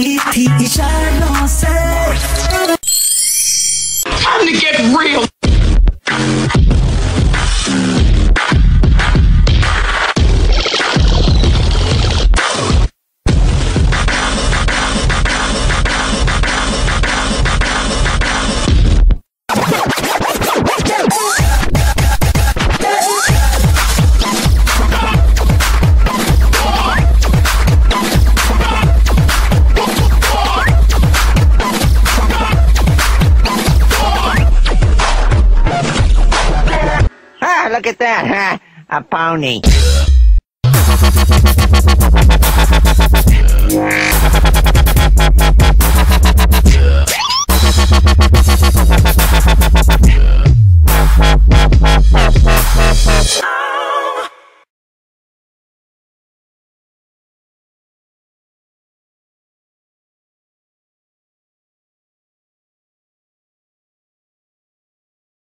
रही थी इशारों से Look at that, huh? A pony.